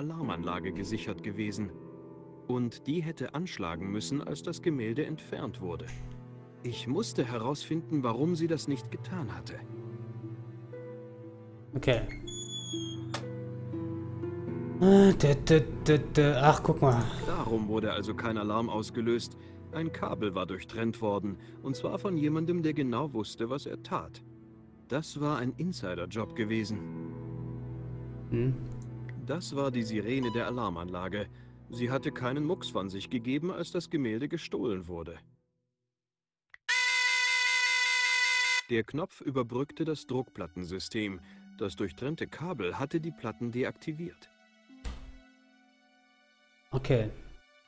Alarmanlage gesichert gewesen. Und die hätte anschlagen müssen, als das Gemälde entfernt wurde. Ich musste herausfinden, warum sie das nicht getan hatte. Okay. Äh, Ach, guck mal. Darum wurde also kein Alarm ausgelöst. Ein Kabel war durchtrennt worden, und zwar von jemandem, der genau wusste, was er tat. Das war ein Insider-Job gewesen. Hm? Das war die Sirene der Alarmanlage. Sie hatte keinen Mucks von sich gegeben, als das Gemälde gestohlen wurde. Der Knopf überbrückte das Druckplattensystem. Das durchtrennte Kabel hatte die Platten deaktiviert. Okay.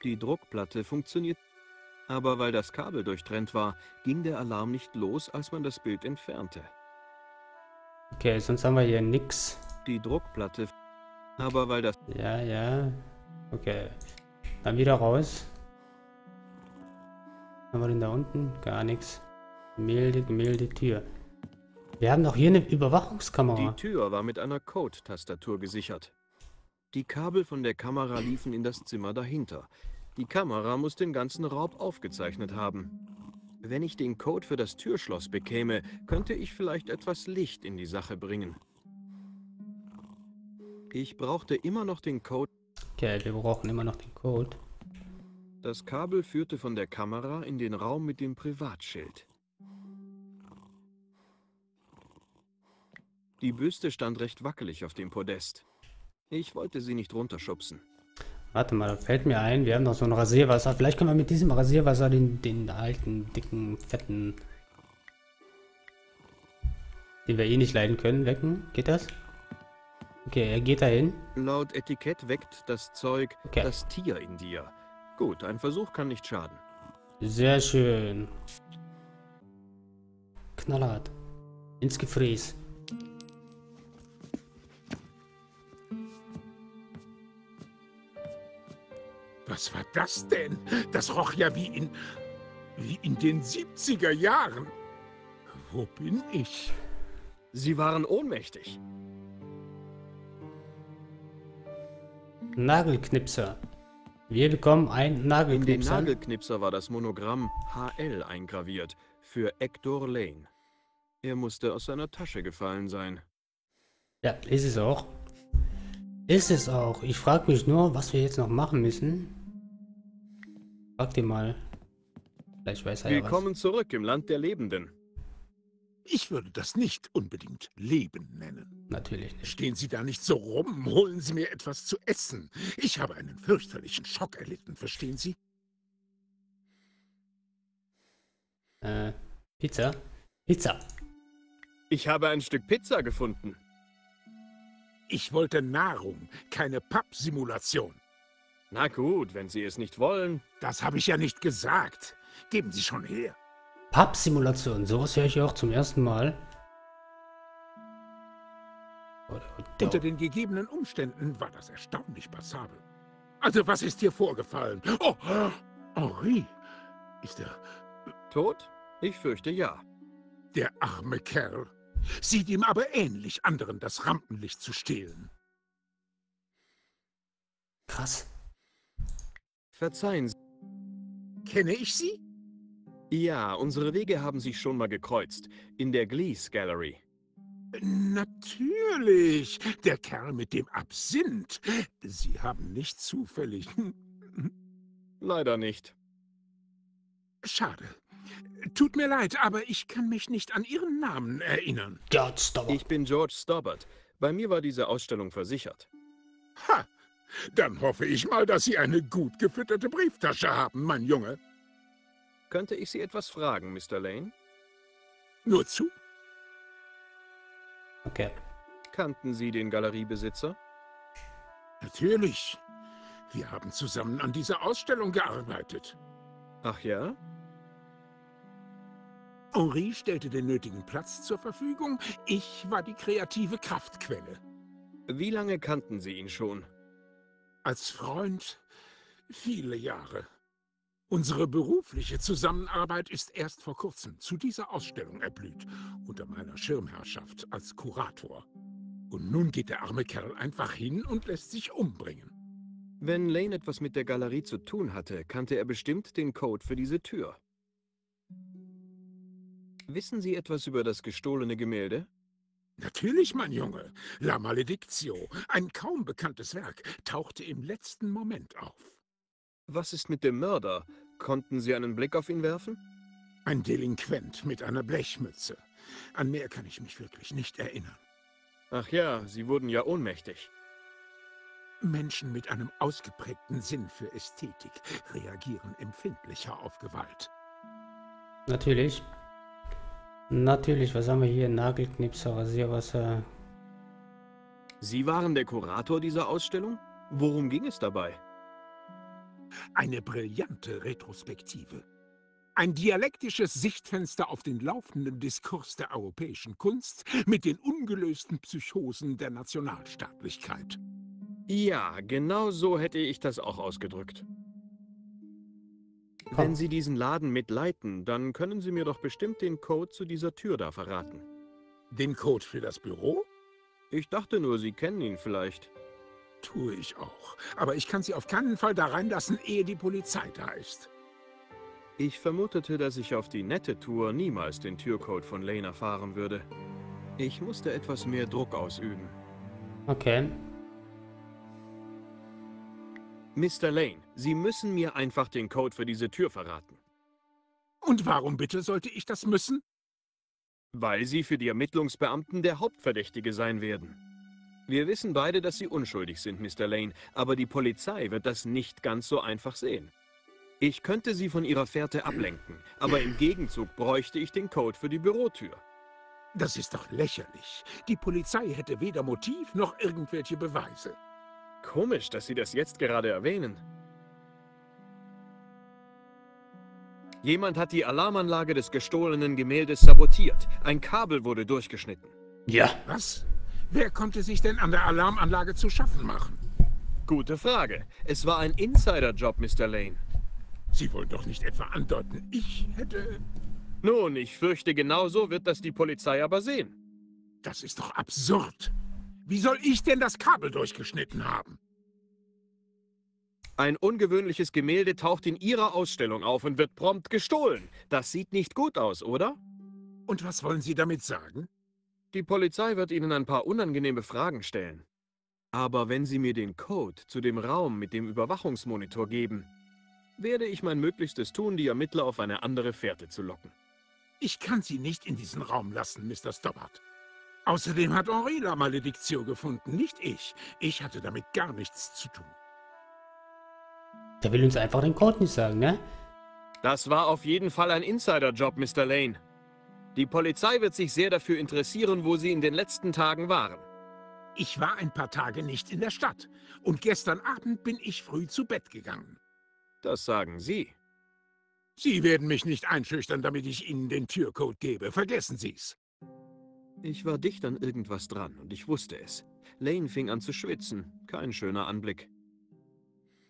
Die Druckplatte funktioniert, aber weil das Kabel durchtrennt war, ging der Alarm nicht los, als man das Bild entfernte. Okay, sonst haben wir hier nichts. Die Druckplatte, aber weil das... Ja, ja. Okay. Dann wieder raus. Haben wir denn da unten? Gar nichts. Gemälde, Gemälde, Tür. Wir haben doch hier eine Überwachungskamera. Die Tür war mit einer Code-Tastatur gesichert. Die Kabel von der Kamera liefen in das Zimmer dahinter. Die Kamera muss den ganzen Raub aufgezeichnet haben. Wenn ich den Code für das Türschloss bekäme, könnte ich vielleicht etwas Licht in die Sache bringen. Ich brauchte immer noch den Code. Okay, wir brauchen immer noch den Code. Das Kabel führte von der Kamera in den Raum mit dem Privatschild. Die Büste stand recht wackelig auf dem Podest. Ich wollte sie nicht runterschubsen. Warte mal, da fällt mir ein, wir haben noch so ein Rasierwasser. Vielleicht können wir mit diesem Rasierwasser den, den alten, dicken, fetten, den wir eh nicht leiden können, wecken. Geht das? Okay, er geht dahin. Laut Etikett weckt das Zeug okay. das Tier in dir. Gut, ein Versuch kann nicht schaden. Sehr schön. Knallhart. Ins Gefräß. Was war das denn? Das roch ja wie in. wie in den 70er Jahren. Wo bin ich? Sie waren ohnmächtig. Nagelknipser. Wir bekommen ein Nagelknipser. In den Nagelknipser war das Monogramm HL eingraviert für Hector Lane. Er musste aus seiner Tasche gefallen sein. Ja, ist es auch. Ist es auch. Ich frage mich nur, was wir jetzt noch machen müssen. Frag dir mal. Vielleicht weiß er Willkommen ja zurück im Land der Lebenden. Ich würde das nicht unbedingt Leben nennen. Natürlich nicht. Stehen Sie da nicht so rum, holen Sie mir etwas zu essen. Ich habe einen fürchterlichen Schock erlitten, verstehen Sie? Äh, Pizza? Pizza. Ich habe ein Stück Pizza gefunden. Ich wollte Nahrung, keine Pappsimulation. Na gut, wenn Sie es nicht wollen. Das habe ich ja nicht gesagt. Geben Sie schon her. Pappsimulation, sowas höre ich auch zum ersten Mal. Unter den gegebenen Umständen war das erstaunlich passabel. Also, was ist hier vorgefallen? Oh, Henri, ist er... Tot? Ich fürchte ja. Der arme Kerl. Sieht ihm aber ähnlich, anderen das Rampenlicht zu stehlen. Krass. Verzeihen Sie. Kenne ich Sie? Ja, unsere Wege haben sich schon mal gekreuzt. In der Glees Gallery. Natürlich. Der Kerl mit dem Absinth. Sie haben nicht zufällig... Leider nicht. Schade. Tut mir leid, aber ich kann mich nicht an Ihren Namen erinnern. George Stobbart. Ich bin George Stobbart. Bei mir war diese Ausstellung versichert. Ha! Dann hoffe ich mal, dass Sie eine gut gefütterte Brieftasche haben, mein Junge. Könnte ich Sie etwas fragen, Mr. Lane? Nur zu. Okay. Kannten Sie den Galeriebesitzer? Natürlich. Wir haben zusammen an dieser Ausstellung gearbeitet. Ach ja? Henri stellte den nötigen Platz zur Verfügung. Ich war die kreative Kraftquelle. Wie lange kannten Sie ihn schon? Als Freund viele Jahre. Unsere berufliche Zusammenarbeit ist erst vor kurzem zu dieser Ausstellung erblüht, unter meiner Schirmherrschaft als Kurator. Und nun geht der arme Kerl einfach hin und lässt sich umbringen. Wenn Lane etwas mit der Galerie zu tun hatte, kannte er bestimmt den Code für diese Tür. Wissen Sie etwas über das gestohlene Gemälde? Natürlich, mein Junge. La Maledictio, ein kaum bekanntes Werk, tauchte im letzten Moment auf. Was ist mit dem Mörder? Konnten Sie einen Blick auf ihn werfen? Ein Delinquent mit einer Blechmütze. An mehr kann ich mich wirklich nicht erinnern. Ach ja, Sie wurden ja ohnmächtig. Menschen mit einem ausgeprägten Sinn für Ästhetik reagieren empfindlicher auf Gewalt. Natürlich. Natürlich, was haben wir hier? Nagelknipser, Rasierwasser. Sie waren der Kurator dieser Ausstellung? Worum ging es dabei? Eine brillante Retrospektive. Ein dialektisches Sichtfenster auf den laufenden Diskurs der europäischen Kunst mit den ungelösten Psychosen der Nationalstaatlichkeit. Ja, genau so hätte ich das auch ausgedrückt. Wenn Sie diesen Laden mitleiten, dann können Sie mir doch bestimmt den Code zu dieser Tür da verraten. Den Code für das Büro? Ich dachte nur, Sie kennen ihn vielleicht. Tue ich auch. Aber ich kann Sie auf keinen Fall da reinlassen, ehe die Polizei da ist. Ich vermutete, dass ich auf die nette Tour niemals den Türcode von Lane erfahren würde. Ich musste etwas mehr Druck ausüben. Okay. Mr. Lane, Sie müssen mir einfach den Code für diese Tür verraten. Und warum bitte sollte ich das müssen? Weil Sie für die Ermittlungsbeamten der Hauptverdächtige sein werden. Wir wissen beide, dass Sie unschuldig sind, Mr. Lane, aber die Polizei wird das nicht ganz so einfach sehen. Ich könnte Sie von Ihrer Fährte ablenken, aber im Gegenzug bräuchte ich den Code für die Bürotür. Das ist doch lächerlich. Die Polizei hätte weder Motiv noch irgendwelche Beweise. Komisch, dass Sie das jetzt gerade erwähnen. Jemand hat die Alarmanlage des gestohlenen Gemäldes sabotiert. Ein Kabel wurde durchgeschnitten. Ja. Was? Wer konnte sich denn an der Alarmanlage zu schaffen machen? Gute Frage. Es war ein Insider-Job, Mr. Lane. Sie wollen doch nicht etwa andeuten, ich hätte... Nun, ich fürchte, genau so wird das die Polizei aber sehen. Das ist doch absurd. Wie soll ich denn das Kabel durchgeschnitten haben? Ein ungewöhnliches Gemälde taucht in Ihrer Ausstellung auf und wird prompt gestohlen. Das sieht nicht gut aus, oder? Und was wollen Sie damit sagen? Die Polizei wird Ihnen ein paar unangenehme Fragen stellen. Aber wenn Sie mir den Code zu dem Raum mit dem Überwachungsmonitor geben, werde ich mein Möglichstes tun, die Ermittler auf eine andere Fährte zu locken. Ich kann Sie nicht in diesen Raum lassen, Mr. Stobbart. Außerdem hat Henri La Maledictio gefunden, nicht ich. Ich hatte damit gar nichts zu tun. Der will uns einfach den Code nicht sagen, ne? Das war auf jeden Fall ein Insider-Job, Mr. Lane. Die Polizei wird sich sehr dafür interessieren, wo Sie in den letzten Tagen waren. Ich war ein paar Tage nicht in der Stadt. Und gestern Abend bin ich früh zu Bett gegangen. Das sagen Sie. Sie werden mich nicht einschüchtern, damit ich Ihnen den Türcode gebe. Vergessen Sie's. Ich war dicht an irgendwas dran und ich wusste es. Lane fing an zu schwitzen. Kein schöner Anblick.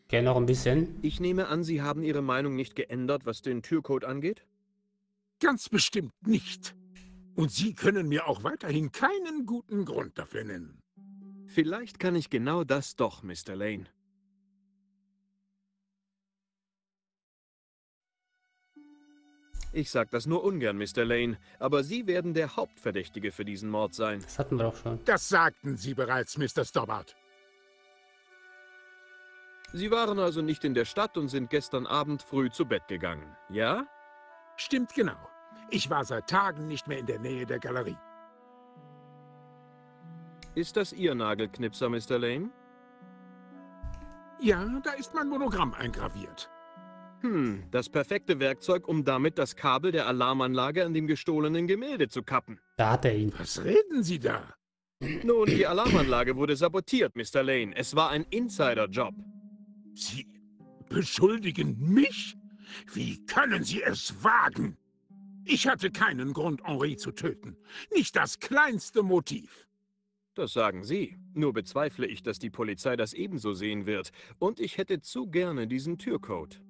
Okay, noch ein bisschen. Ich nehme an, Sie haben Ihre Meinung nicht geändert, was den Türcode angeht? Ganz bestimmt nicht. Und Sie können mir auch weiterhin keinen guten Grund dafür nennen. Vielleicht kann ich genau das doch, Mr. Lane. Ich sag das nur ungern, Mr. Lane, aber Sie werden der Hauptverdächtige für diesen Mord sein. Das hatten wir doch schon. Das sagten Sie bereits, Mr. Stobbart. Sie waren also nicht in der Stadt und sind gestern Abend früh zu Bett gegangen, ja? Stimmt genau. Ich war seit Tagen nicht mehr in der Nähe der Galerie. Ist das Ihr Nagelknipser, Mr. Lane? Ja, da ist mein Monogramm eingraviert. Hm, das perfekte Werkzeug, um damit das Kabel der Alarmanlage an dem gestohlenen Gemälde zu kappen. Da hat er ihn. Was reden Sie da? Nun, die Alarmanlage wurde sabotiert, Mr. Lane. Es war ein Insider-Job. Sie beschuldigen mich? Wie können Sie es wagen? Ich hatte keinen Grund, Henri zu töten. Nicht das kleinste Motiv. Das sagen Sie. Nur bezweifle ich, dass die Polizei das ebenso sehen wird. Und ich hätte zu gerne diesen Türcode.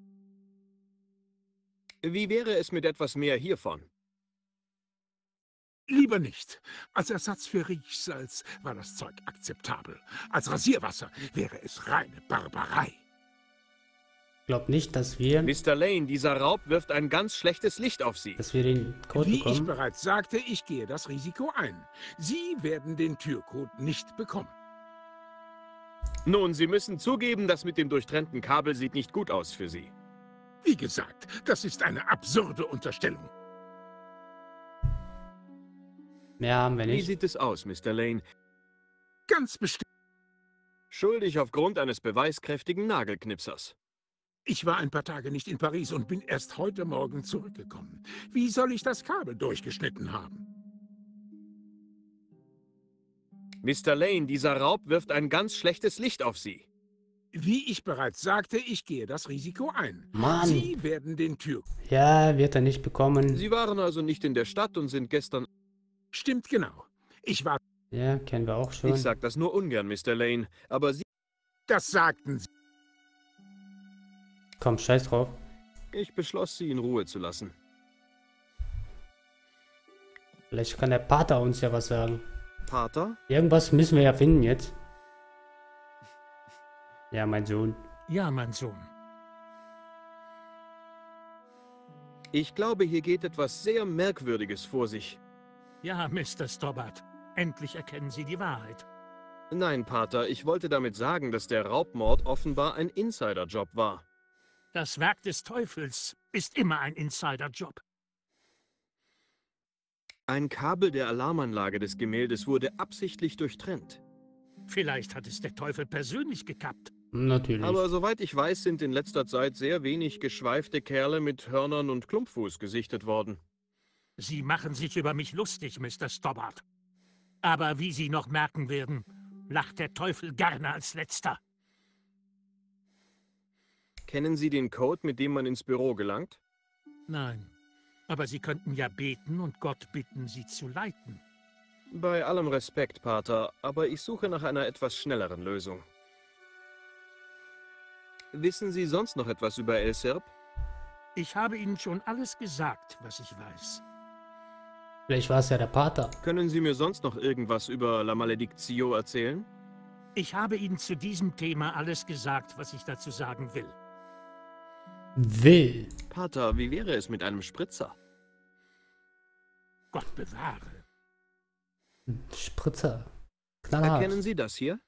Wie wäre es mit etwas mehr hiervon? Lieber nicht. Als Ersatz für Riechsalz war das Zeug akzeptabel. Als Rasierwasser wäre es reine Barbarei. Glaub nicht, dass wir, Mr. Lane, dieser Raub wirft ein ganz schlechtes Licht auf Sie. dass wir den Code Wie ich bekommen. bereits sagte, ich gehe das Risiko ein. Sie werden den Türcode nicht bekommen. Nun, Sie müssen zugeben, das mit dem durchtrennten Kabel sieht nicht gut aus für Sie. Wie gesagt, das ist eine absurde Unterstellung. Mehr haben wir Wie nicht. sieht es aus, Mr. Lane? Ganz bestimmt. Schuldig aufgrund eines beweiskräftigen Nagelknipsers. Ich war ein paar Tage nicht in Paris und bin erst heute Morgen zurückgekommen. Wie soll ich das Kabel durchgeschnitten haben? Mr. Lane, dieser Raub wirft ein ganz schlechtes Licht auf Sie. Wie ich bereits sagte, ich gehe das Risiko ein. Mann. Sie werden den Tür... Ja, wird er nicht bekommen. Sie waren also nicht in der Stadt und sind gestern... Stimmt genau. Ich war... Ja, kennen wir auch schon. Ich sag das nur ungern, Mr. Lane, aber Sie... Das sagten Sie. Komm, scheiß drauf. Ich beschloss, Sie in Ruhe zu lassen. Vielleicht kann der Pater uns ja was sagen. Pater? Irgendwas müssen wir ja finden jetzt. Ja, mein Sohn. Ja, mein Sohn. Ich glaube, hier geht etwas sehr Merkwürdiges vor sich. Ja, Mr. Stobbart. Endlich erkennen Sie die Wahrheit. Nein, Pater, ich wollte damit sagen, dass der Raubmord offenbar ein Insiderjob war. Das Werk des Teufels ist immer ein Insiderjob. Ein Kabel der Alarmanlage des Gemäldes wurde absichtlich durchtrennt. Vielleicht hat es der Teufel persönlich gekappt. Natürlich. Aber soweit ich weiß, sind in letzter Zeit sehr wenig geschweifte Kerle mit Hörnern und Klumpfuß gesichtet worden. Sie machen sich über mich lustig, Mr. Stobbart. Aber wie Sie noch merken werden, lacht der Teufel gerne als Letzter. Kennen Sie den Code, mit dem man ins Büro gelangt? Nein, aber Sie könnten ja beten und Gott bitten, Sie zu leiten. Bei allem Respekt, Pater, aber ich suche nach einer etwas schnelleren Lösung. Wissen Sie sonst noch etwas über El Serb? Ich habe Ihnen schon alles gesagt, was ich weiß. Vielleicht war es ja der Pater. Können Sie mir sonst noch irgendwas über La Maledictio erzählen? Ich habe Ihnen zu diesem Thema alles gesagt, was ich dazu sagen will. Will. Pater, wie wäre es mit einem Spritzer? Gott bewahre. Spritzer. Knallhart. Erkennen Sie das hier?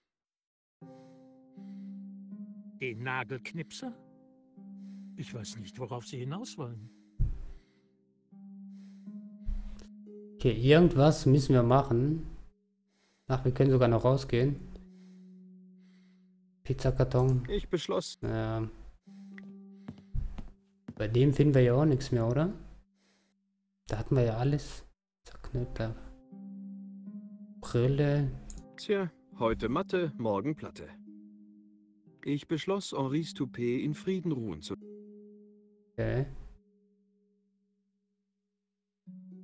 Den Nagelknipser? Ich weiß nicht, worauf Sie hinaus wollen. Okay, irgendwas müssen wir machen. Ach, wir können sogar noch rausgehen. Pizzakarton. Ich beschloss, Ja. Bei dem finden wir ja auch nichts mehr, oder? Da hatten wir ja alles. Zerknüppter. Brille. tja, heute Mathe, morgen Platte. Ich beschloss, Henri's Toupet in Frieden ruhen zu Okay.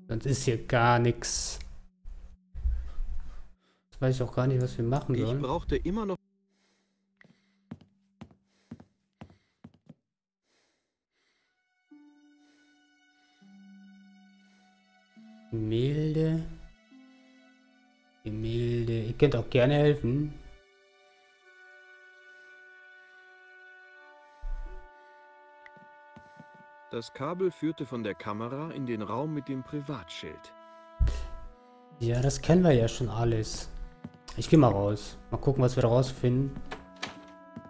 Sonst ist hier gar nichts. Jetzt weiß ich auch gar nicht, was wir machen Ich sollen. brauchte immer noch Gemälde. Gemälde. Ihr könnt auch gerne helfen. Das Kabel führte von der Kamera in den Raum mit dem Privatschild. Ja, das kennen wir ja schon alles. Ich gehe mal raus. Mal gucken, was wir rausfinden.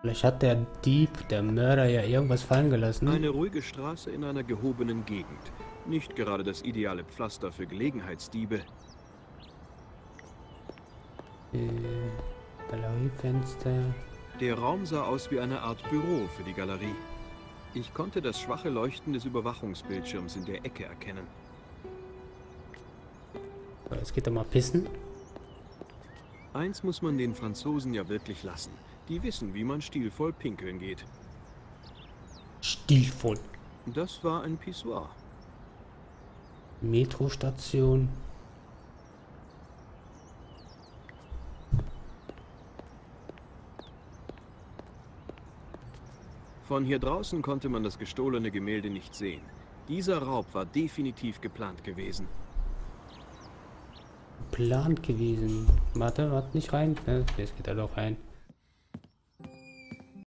Vielleicht hat der Dieb, der Mörder ja irgendwas fallen gelassen. Eine ruhige Straße in einer gehobenen Gegend. Nicht gerade das ideale Pflaster für Gelegenheitsdiebe. Äh, Galeriefenster. Der Raum sah aus wie eine Art Büro für die Galerie. Ich konnte das schwache Leuchten des Überwachungsbildschirms in der Ecke erkennen. Jetzt geht er mal pissen. Eins muss man den Franzosen ja wirklich lassen. Die wissen, wie man stilvoll pinkeln geht. Stilvoll. Das war ein Pissoir. Metrostation. Von hier draußen konnte man das gestohlene Gemälde nicht sehen. Dieser Raub war definitiv geplant gewesen. geplant gewesen. Warte, warte nicht rein. Ne? Jetzt geht er doch rein.